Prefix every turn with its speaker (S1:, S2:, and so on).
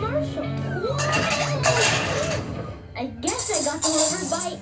S1: Marshall. I guess I got delivered by